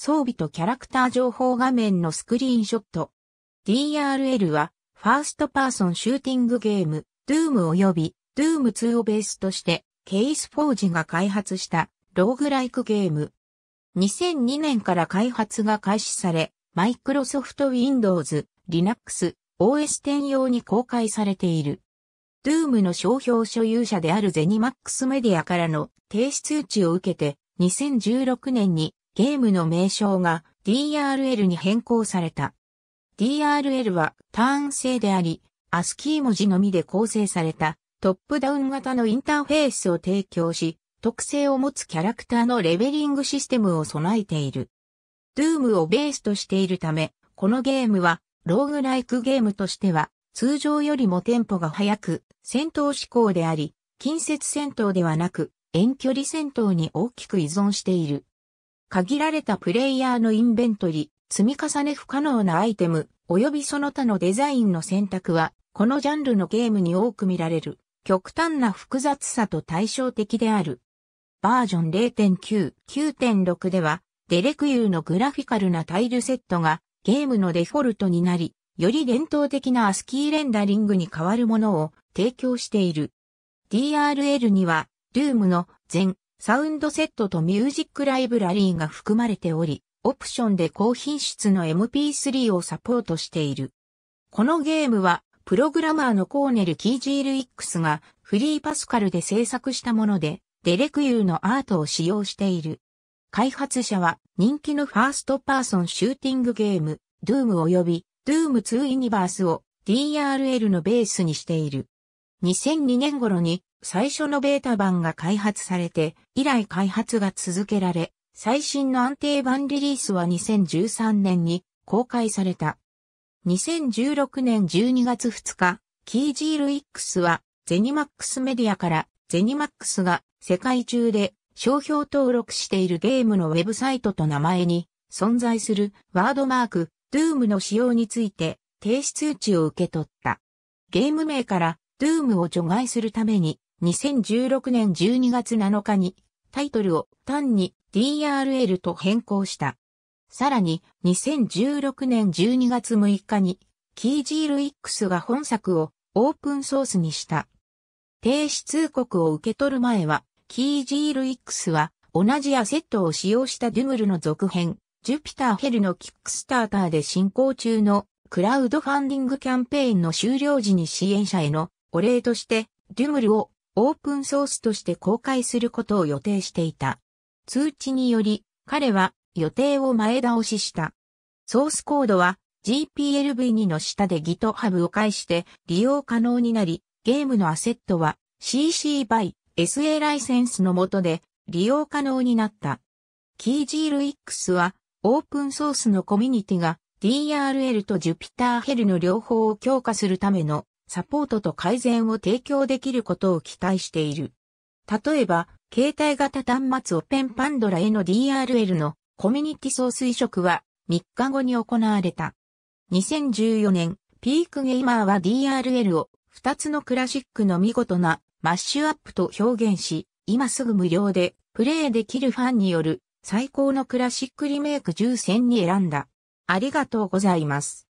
装備とキャラクター情報画面のスクリーンショット。DRL は、ファーストパーソンシューティングゲーム、Doom 及び Doom 2をベースとして、ケイスフォージが開発したローグライクゲーム。2002年から開発が開始され、マイクロソフト Windows、Linux、OS10 用に公開されている。Doom の商標所有者であるゼニマックスメディアからの提出通知を受けて、2016年にゲームの名称が DRL に変更された。DRL はターン制であり、ASCII 文字のみで構成されたトップダウン型のインターフェースを提供し、特性を持つキャラクターのレベリングシステムを備えている。Doom をベースとしているため、このゲームはローグライクゲームとしては通常よりもテンポが速く戦闘志向であり、近接戦闘ではなく遠距離戦闘に大きく依存している。限られたプレイヤーのインベントリ、積み重ね不可能なアイテム、及びその他のデザインの選択は、このジャンルのゲームに多く見られる、極端な複雑さと対照的である。バージョン0.9、9.6では、デレクユーのグラフィカルなタイルセットがゲームのデフォルトになり、より伝統的なアスキーレンダリングに変わるものを提供している。DRL には、Doom の全サウンドセットとミュージックライブラリーが含まれており、オプションで高品質の MP3 をサポートしている。このゲームは、プログラマーのコーネル・キージール X がフリーパスカルで制作したもので、デレクユーのアートを使用している。開発者は人気のファーストパーソンシューティングゲーム、Doom 及び Doom 2 Universe を DRL のベースにしている。2002年頃に最初のベータ版が開発されて、以来開発が続けられ、最新の安定版リリースは2013年に公開された。2016年12月2日、キージール X はゼニマックスメディアからゼニマックスが世界中で商標登録しているゲームのウェブサイトと名前に存在するワードマーク、Doom の使用について停止通知を受け取った。ゲーム名から Doom を除外するために2016年12月7日にタイトルを単に DRL と変更した。さらに2016年12月6日にキージール X が本作をオープンソースにした。停止通告を受け取る前はキージール X は同じアセットを使用したデュムルの続編ジュピターヘルのキックスターターで進行中のクラウドファンディングキャンペーンの終了時に支援者へのお礼としてデュムルをオープンソースとして公開することを予定していた。通知により、彼は予定を前倒しした。ソースコードは GPLv2 の下で GitHub を介して利用可能になり、ゲームのアセットは CC by SA ライセンスの下で利用可能になった。キージール X はオープンソースのコミュニティが DRL と Jupyter Hell の両方を強化するためのサポートと改善を提供できることを期待している。例えば、携帯型端末オペンパンドラへの DRL のコミュニティ総推植は3日後に行われた。2014年、ピークゲイマーは DRL を2つのクラシックの見事なマッシュアップと表現し、今すぐ無料でプレイできるファンによる最高のクラシックリメイク10選に選んだ。ありがとうございます。